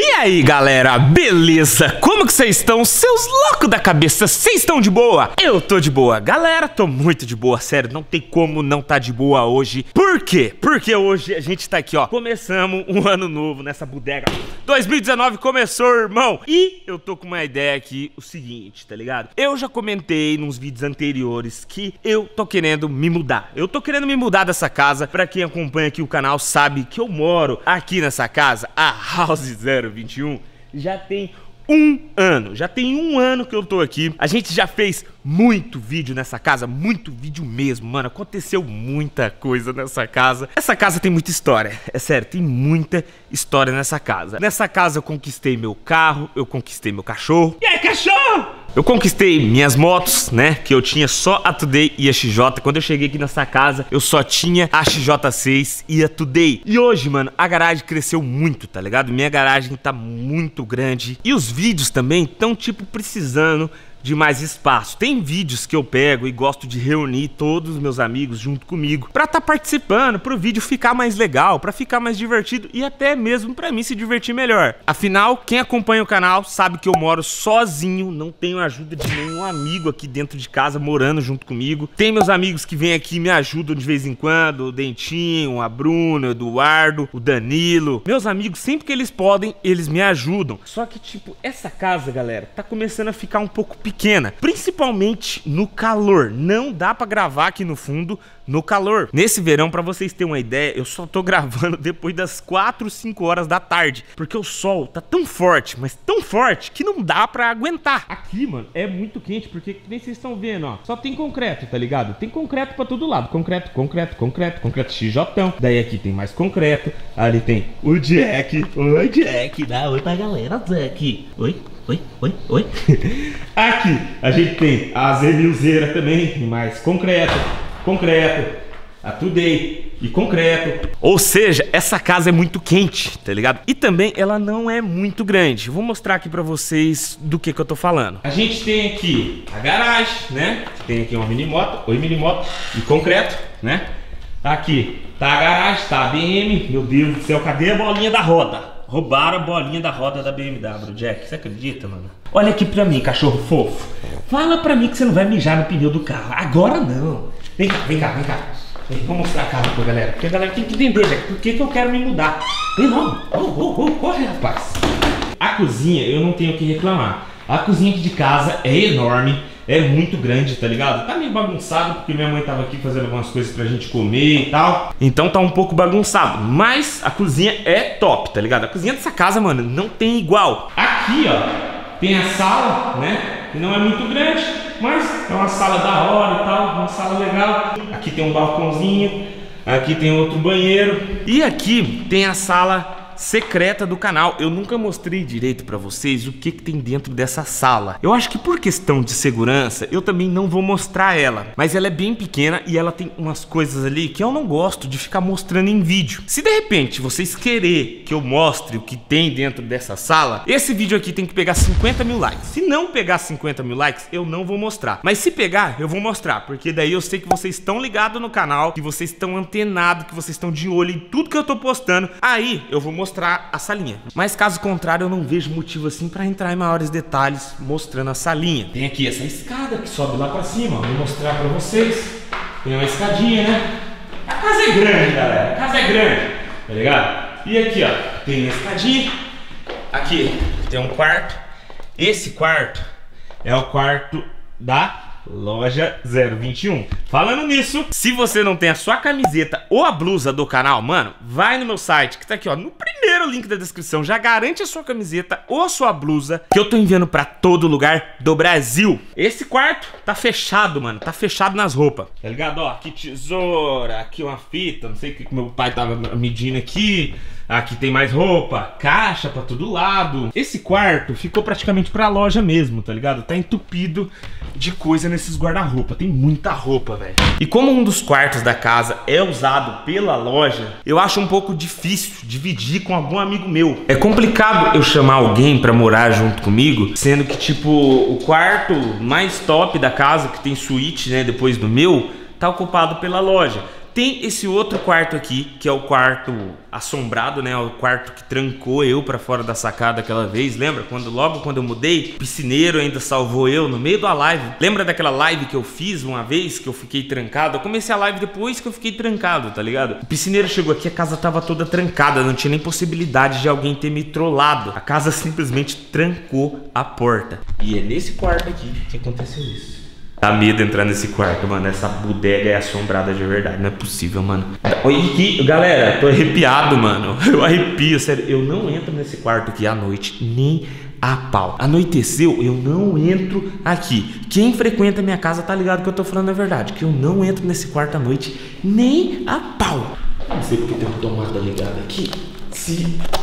E aí galera, beleza? Como que vocês estão? Seus loucos da cabeça, vocês estão de boa? Eu tô de boa, galera, tô muito de boa, sério, não tem como não tá de boa hoje Por quê? Porque hoje a gente tá aqui, ó, começamos um ano novo nessa bodega 2019 começou, irmão E eu tô com uma ideia aqui, o seguinte, tá ligado? Eu já comentei nos vídeos anteriores que eu tô querendo me mudar Eu tô querendo me mudar dessa casa, pra quem acompanha aqui o canal sabe que eu moro aqui nessa casa, a House Zero 021 já tem um ano. Já tem um ano que eu tô aqui. A gente já fez muito vídeo nessa casa, muito vídeo mesmo, mano. Aconteceu muita coisa nessa casa. Essa casa tem muita história, é sério, tem muita história nessa casa. Nessa casa eu conquistei meu carro, eu conquistei meu cachorro. E aí, cachorro? Eu conquistei minhas motos, né? Que eu tinha só a Today e a XJ. Quando eu cheguei aqui nessa casa, eu só tinha a XJ6 e a Today. E hoje, mano, a garagem cresceu muito, tá ligado? Minha garagem tá muito grande. E os vídeos também estão, tipo, precisando de mais espaço. Tem vídeos que eu pego e gosto de reunir todos os meus amigos junto comigo para estar tá participando, para o vídeo ficar mais legal, para ficar mais divertido e até mesmo para mim se divertir melhor. Afinal, quem acompanha o canal sabe que eu moro sozinho, não tenho ajuda de nenhum amigo aqui dentro de casa morando junto comigo. Tem meus amigos que vêm aqui e me ajudam de vez em quando, o Dentinho, a Bruna, o Eduardo, o Danilo. Meus amigos, sempre que eles podem, eles me ajudam. Só que tipo, essa casa, galera, tá começando a ficar um pouco pequena, principalmente no calor. Não dá para gravar aqui no fundo no calor. Nesse verão, para vocês terem uma ideia, eu só tô gravando depois das 4, 5 horas da tarde, porque o sol tá tão forte, mas tão forte que não dá para aguentar. Aqui, mano, é muito quente, porque nem vocês estão vendo, ó. Só tem concreto, tá ligado? Tem concreto para todo lado. Concreto, concreto, concreto, concreto XJ. Daí aqui tem mais concreto. Ali tem o Jack. Oi, Jack. Dá oi pra galera, Jack. Oi oi, oi, oi. Aqui a gente tem a zenilzeira também, mais concreto, concreto, a Today e concreto. Ou seja, essa casa é muito quente, tá ligado? E também ela não é muito grande. Vou mostrar aqui pra vocês do que que eu tô falando. A gente tem aqui a garagem, né? Tem aqui uma mini moto, oi mini moto e concreto, né? Aqui tá a garagem, tá a BM. Meu Deus do céu, cadê a bolinha da roda? Roubaram a bolinha da roda da BMW, Jack. Você acredita, mano? Olha aqui pra mim, cachorro fofo. Fala pra mim que você não vai mijar no pneu do carro. Agora não. Vem cá, vem cá, vem cá. Vou mostrar a casa pra galera. Porque a galera tem que entender, Jack, por que, que eu quero me mudar. Vem logo. Oh, oh, oh, corre, rapaz. A cozinha, eu não tenho o que reclamar. A cozinha aqui de casa é enorme é muito grande, tá ligado? Tá meio bagunçado porque minha mãe tava aqui fazendo algumas coisas pra gente comer e tal. Então tá um pouco bagunçado, mas a cozinha é top, tá ligado? A cozinha dessa casa, mano, não tem igual. Aqui, ó, tem a sala, né? Que não é muito grande, mas é uma sala da hora e tal, uma sala legal. Aqui tem um balcãozinho, aqui tem outro banheiro. E aqui tem a sala secreta do canal. Eu nunca mostrei direito para vocês o que, que tem dentro dessa sala. Eu acho que por questão de segurança, eu também não vou mostrar ela. Mas ela é bem pequena e ela tem umas coisas ali que eu não gosto de ficar mostrando em vídeo. Se de repente vocês querer que eu mostre o que tem dentro dessa sala, esse vídeo aqui tem que pegar 50 mil likes. Se não pegar 50 mil likes, eu não vou mostrar. Mas se pegar, eu vou mostrar, porque daí eu sei que vocês estão ligados no canal, que vocês estão antenados, que vocês estão de olho em tudo que eu tô postando. Aí eu vou mostrar mostrar a salinha. Mas caso contrário, eu não vejo motivo assim para entrar em maiores detalhes mostrando a salinha. Tem aqui essa escada que sobe lá para cima, vou mostrar para vocês. Tem uma escadinha, né? A casa é grande, galera. A casa é grande, tá ligado? E aqui, ó, tem uma escadinha. Aqui tem um quarto. Esse quarto é o quarto da Loja 021. Falando nisso, se você não tem a sua camiseta ou a blusa do canal, mano, vai no meu site que tá aqui, ó, no primeiro link da descrição. Já garante a sua camiseta ou a sua blusa que eu tô enviando pra todo lugar do Brasil. Esse quarto tá fechado, mano, tá fechado nas roupas. Tá ligado? Ó, aqui tesoura, aqui uma fita, não sei o que meu pai tava medindo aqui. Aqui tem mais roupa, caixa pra todo lado. Esse quarto ficou praticamente pra loja mesmo, tá ligado? Tá entupido de coisa nesses guarda-roupa. Tem muita roupa, velho. E como um dos quartos da casa é usado pela loja, eu acho um pouco difícil dividir com algum amigo meu. É complicado eu chamar alguém pra morar junto comigo, sendo que, tipo, o quarto mais top da casa, que tem suíte, né, depois do meu, tá ocupado pela loja. Tem esse outro quarto aqui, que é o quarto assombrado, né? O quarto que trancou eu para fora da sacada aquela vez. Lembra? Quando logo quando eu mudei, o piscineiro ainda salvou eu no meio da live. Lembra daquela live que eu fiz uma vez que eu fiquei trancado? Eu comecei a live depois que eu fiquei trancado, tá ligado? O piscineiro chegou aqui, a casa tava toda trancada, não tinha nem possibilidade de alguém ter me trollado. A casa simplesmente trancou a porta. E é nesse quarto aqui que aconteceu isso. Dá medo entrar nesse quarto, mano. Essa bodega é assombrada de verdade. Não é possível, mano. Olha aqui, galera, tô arrepiado, mano. Eu arrepio, sério. Eu não entro nesse quarto aqui à noite, nem a pau. Anoiteceu, eu não entro aqui. Quem frequenta minha casa tá ligado que eu tô falando a verdade. Que eu não entro nesse quarto à noite, nem a pau. Não sei porque tem uma tomada ligada aqui. Se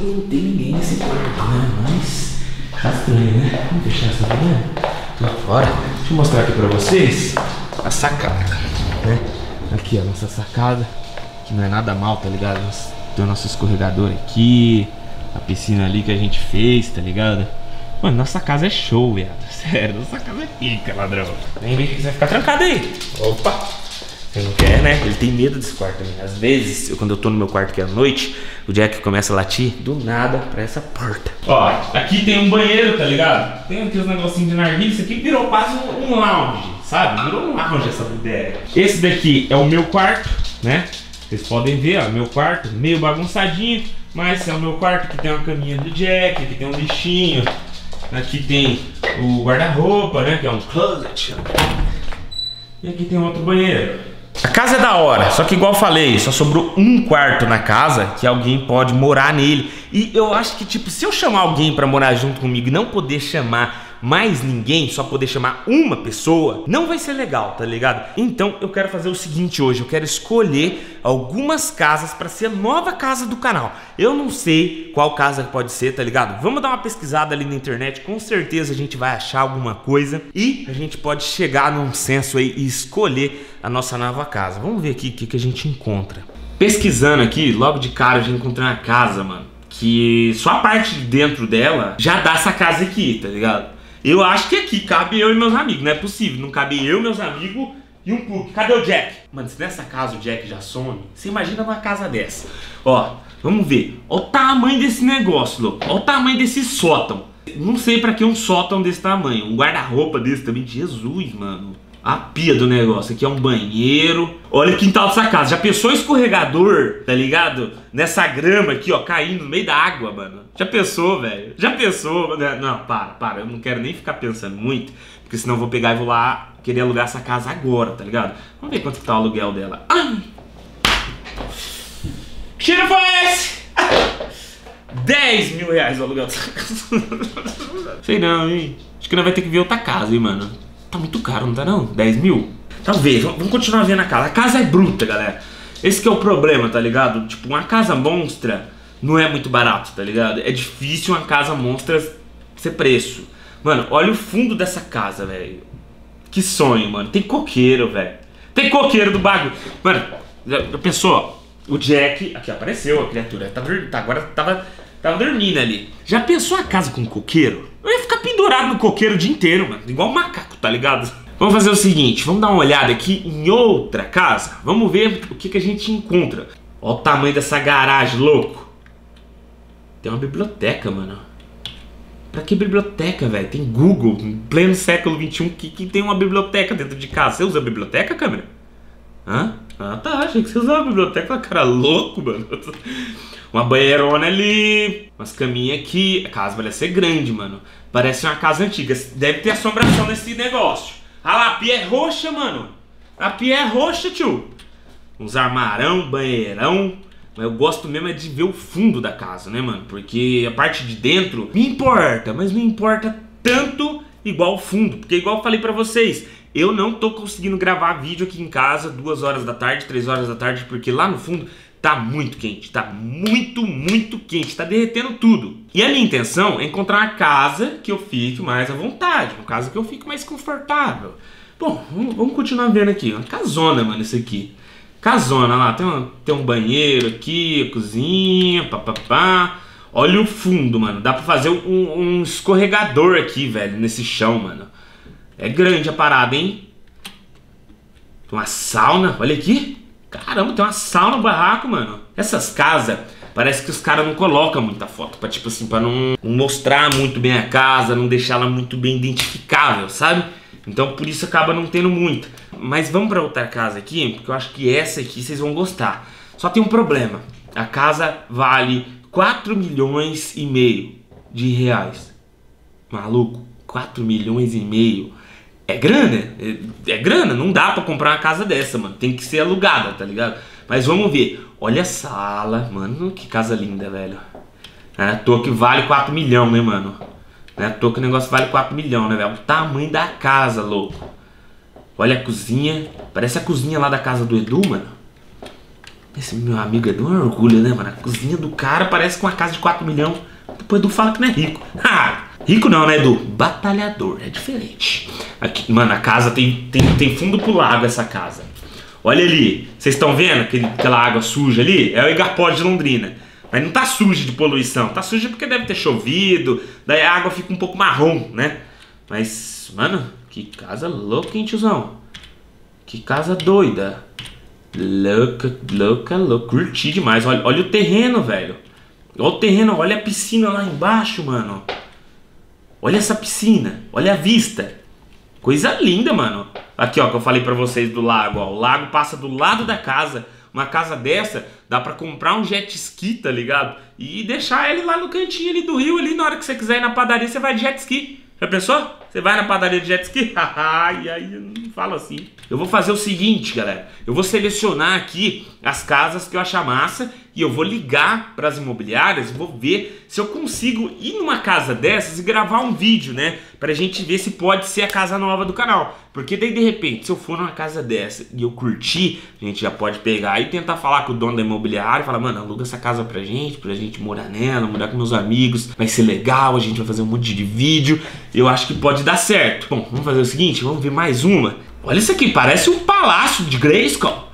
não tem ninguém nesse quarto, né? Mas. Tá estranho, né? Vamos deixar essa mulher lá fora. Deixa eu mostrar aqui pra vocês a sacada, né? Aqui, ó, nossa sacada, que não é nada mal, tá ligado? Tem o nosso escorregador aqui, a piscina ali que a gente fez, tá ligado? Mano, nossa casa é show, viado. Sério, nossa casa é pica, ladrão. Vem, vem, você vai ficar trancado aí. Opa! Você não quer, né? Ele tem medo desse quarto também. Às vezes, eu, quando eu tô no meu quarto que é à noite, o Jack começa a latir do nada pra essa porta. Ó, aqui tem um banheiro, tá ligado? Tem aqui os negocinhos de narguilha. Isso aqui virou quase um, lounge, sabe? Virou um lounge essa bodega. Esse daqui é o meu quarto, né? Vocês podem ver, ó, meu quarto meio bagunçadinho, mas é o meu quarto que tem uma caminha do Jack, aqui tem um lixinho, aqui tem o guarda-roupa, né? Que é um closet. E aqui tem outro banheiro. A casa é da hora, só que igual falei, só sobrou um quarto na casa que alguém pode morar nele. E eu acho que, tipo, se eu chamar alguém para morar junto comigo e não poder chamar mais ninguém, só poder chamar uma pessoa, não vai ser legal, tá ligado? Então eu quero fazer o seguinte hoje, eu quero escolher algumas casas para ser a nova casa do canal. Eu não sei qual casa pode ser, tá ligado? Vamos dar uma pesquisada ali na internet, com certeza a gente vai achar alguma coisa e a gente pode chegar num senso aí e escolher a nossa nova casa. Vamos ver aqui o que, que a gente encontra. Pesquisando aqui, logo de cara eu já encontrei uma casa, mano que só a parte de dentro dela já dá essa casa aqui, tá ligado? Eu acho que aqui cabe eu e meus amigos. Não é possível. Não cabe eu, meus amigos e um Puck. Cadê o Jack? Mano, se nessa casa o Jack já some, você imagina numa casa dessa. Ó, vamos ver. Olha o tamanho desse negócio, louco. Olha o tamanho desse sótão. Não sei para que um sótão desse tamanho. Um guarda-roupa desse também. Jesus, mano a pia do negócio. Aqui é um banheiro. Olha o quintal dessa casa. Já pensou escorregador, tá ligado? Nessa grama aqui, ó, caindo no meio da água, mano. Já pensou, velho? Já pensou? Né? Não, para, para. Eu não quero nem ficar pensando muito, porque senão eu vou pegar e vou lá querer alugar essa casa agora, tá ligado? Vamos ver quanto que tá o aluguel dela. Ai! Cheiro foi esse? 10 mil reais o aluguel dessa casa. Sei não, hein? Acho que nós vai ter que ver outra casa, hein, mano. Tá muito caro, não tá não? 10 mil? Talvez, vamos continuar vendo a casa. A casa é bruta, galera. Esse que é o problema, tá ligado? Tipo, uma casa monstra não é muito barato, tá ligado? É difícil uma casa monstra ser preço. Mano, olha o fundo dessa casa, velho. Que sonho, mano. Tem coqueiro, velho. Tem coqueiro do bagulho. Mano, já pensou? O Jack. Aqui apareceu a criatura. Tá, tá, agora tava, tava dormindo ali. Já pensou a casa com coqueiro? Eu ia ficar pendurado no coqueiro o dia inteiro, mano. Igual um macaco, tá ligado? Vamos fazer o seguinte, vamos dar uma olhada aqui em outra casa. Vamos ver o que, que a gente encontra. Olha o tamanho dessa garagem, louco. Tem uma biblioteca, mano. Pra que biblioteca, velho? Tem Google, em pleno século XXI, que, que tem uma biblioteca dentro de casa. Você usa biblioteca, câmera? Hã? Ah, tá. Achei que você usava biblioteca. Cara, louco, mano. Uma banheirona ali, umas caminhas aqui. A casa parece ser grande, mano. Parece uma casa antiga. Deve ter assombração nesse negócio. Ah lá, a pia é roxa, mano. A pia é roxa, tio. Uns armarão, banheirão. Mas eu gosto mesmo é de ver o fundo da casa, né, mano? Porque a parte de dentro me importa, mas não importa tanto igual o fundo. Porque igual eu falei pra vocês, eu não tô conseguindo gravar vídeo aqui em casa duas horas da tarde, três horas da tarde, porque lá no fundo Tá muito quente, tá muito, muito quente, tá derretendo tudo. E a minha intenção é encontrar uma casa que eu fique mais à vontade, uma casa que eu fique mais confortável. Bom, vamos continuar vendo aqui. Uma casona, mano, isso aqui. Casona lá, tem, uma, tem um banheiro aqui, cozinha, papapá. Olha o fundo, mano. Dá pra fazer um, um escorregador aqui, velho, nesse chão, mano. É grande a parada, hein? Uma sauna, olha aqui. Caramba, tem uma sauna no barraco, mano. Essas casas, parece que os caras não colocam muita foto. Pra, tipo assim, pra não mostrar muito bem a casa, não deixar ela muito bem identificável, sabe? Então por isso acaba não tendo muito. Mas vamos pra outra casa aqui, porque eu acho que essa aqui vocês vão gostar. Só tem um problema. A casa vale 4 milhões e meio de reais. Maluco, 4 milhões e meio. É grana? É, é grana, não dá pra comprar uma casa dessa, mano. Tem que ser alugada, tá ligado? Mas vamos ver. Olha a sala, mano. Que casa linda, velho. É à toa que vale 4 milhões, né, mano? Não é à toa que o negócio vale 4 milhões, né, velho? O tamanho da casa, louco. Olha a cozinha. Parece a cozinha lá da casa do Edu, mano. Esse meu amigo Edu é um orgulho, né, mano? A cozinha do cara parece com uma casa de 4 milhões. Depois Edu fala que não é rico. Ha! Rico não, né, Edu? Batalhador, é diferente. Aqui, mano, a casa tem, tem, tem fundo pro lago, essa casa. Olha ali, vocês estão vendo aquele, aquela água suja ali? É o Igapó de Londrina. Mas não tá suja de poluição, tá suja porque deve ter chovido, daí a água fica um pouco marrom, né? Mas, mano, que casa louca, hein, tiozão? Que casa doida. Louca, louca, louca. Curti demais. Olha, olha o terreno, velho. Olha o terreno, olha a piscina lá embaixo, mano. Olha essa piscina, olha a vista. Coisa linda, mano. Aqui, ó, que eu falei pra vocês do lago, ó. O lago passa do lado da casa. Uma casa dessa, dá pra comprar um jet ski, tá ligado? E deixar ele lá no cantinho ali do rio, ali, na hora que você quiser ir na padaria, você vai de jet ski. Já pensou? Você vai na padaria de jet ski? e aí não fala assim. Eu vou fazer o seguinte, galera. Eu vou selecionar aqui as casas que eu achar massa e eu vou ligar para as imobiliárias, vou ver se eu consigo ir numa casa dessas e gravar um vídeo, né? Pra gente ver se pode ser a casa nova do canal. Porque daí de repente, se eu for numa casa dessa e eu curtir, a gente já pode pegar e tentar falar com o dono da imobiliária e falar, mano, aluga essa casa pra gente, pra gente morar nela, morar com meus amigos, vai ser legal, a gente vai fazer um monte de vídeo. Eu acho que pode dar certo. Bom, vamos fazer o seguinte, vamos ver mais uma. Olha isso aqui, parece um palácio de Grayskull.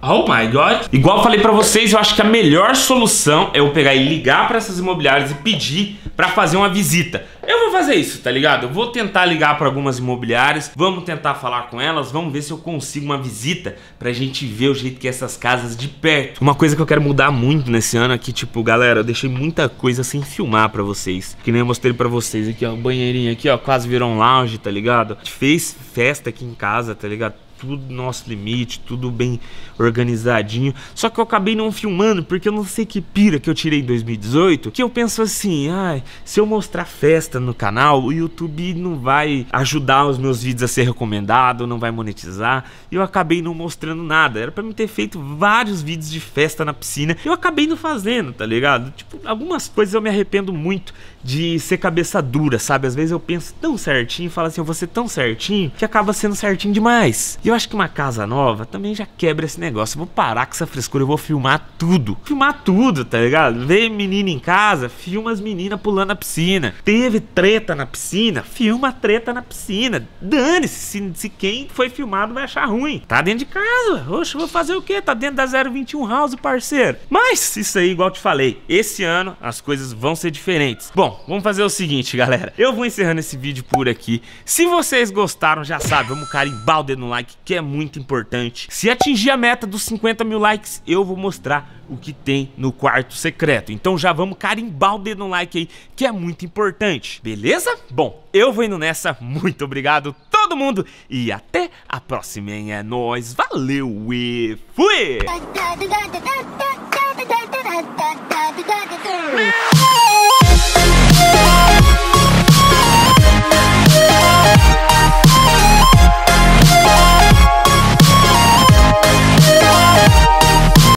Oh my god. Igual falei pra vocês, eu acho que a melhor solução é eu pegar e ligar pra essas imobiliárias e pedir pra fazer uma visita. Eu vou fazer isso, tá ligado? Eu vou tentar ligar pra algumas imobiliárias, vamos tentar falar com elas, vamos ver se eu consigo uma visita pra gente ver o jeito que é essas casas de perto. Uma coisa que eu quero mudar muito nesse ano aqui, tipo, galera, eu deixei muita coisa sem filmar pra vocês. Que nem eu mostrei pra vocês aqui, ó, banheirinho aqui, ó, quase virou um lounge, tá ligado? A gente fez festa aqui em casa, tá ligado? Tudo nosso limite, tudo bem organizadinho. Só que eu acabei não filmando porque eu não sei que pira que eu tirei em 2018, que eu penso assim, ai, se eu mostrar festa no canal, o YouTube não vai ajudar os meus vídeos a ser recomendado, não vai monetizar. E eu acabei não mostrando nada. Era para mim ter feito vários vídeos de festa na piscina. Eu acabei não fazendo, tá ligado? Tipo, algumas coisas eu me arrependo muito de ser cabeça dura, sabe? Às vezes eu penso tão certinho, falo assim, eu vou ser tão certinho que acaba sendo certinho demais. E eu acho que uma casa nova também já quebra esse negócio. Eu vou parar com essa frescura, eu vou filmar tudo. Filmar tudo, tá ligado? Vê menina em casa, filma as meninas pulando na piscina. Teve treta na piscina, filma a treta na piscina. Dane-se, se, se, quem foi filmado vai achar ruim. Tá dentro de casa, oxe, vou fazer o quê? Tá dentro da 021 House, parceiro. Mas, isso aí, igual te falei, esse ano as coisas vão ser diferentes. Bom, vamos fazer o seguinte, galera. Eu vou encerrando esse vídeo por aqui. Se vocês gostaram, já sabe, vamos carimbar o dedo no like, que é muito importante. Se atingir a meta dos 50 mil likes, eu vou mostrar o que tem no quarto secreto. Então já vamos carimbar o dedo no like aí, que é muito importante. Beleza? Bom, eu vou indo nessa. Muito obrigado todo mundo e até a próxima? É nóis, valeu e fui!